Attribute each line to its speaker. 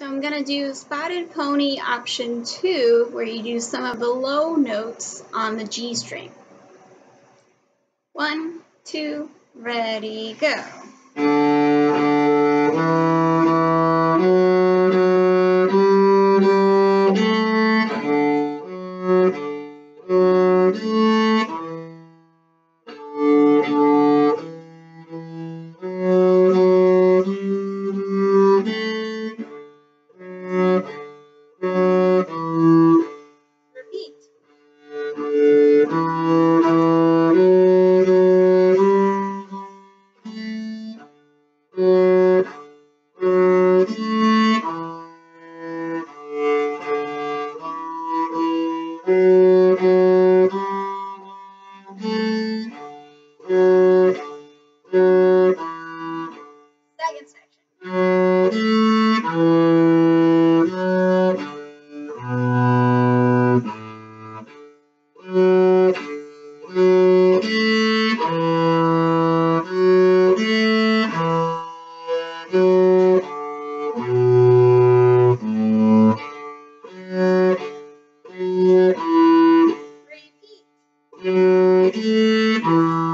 Speaker 1: So I'm going to do Spotted Pony option 2, where you do some of the low notes on the G string. One, two, ready, go. Second section. There we go.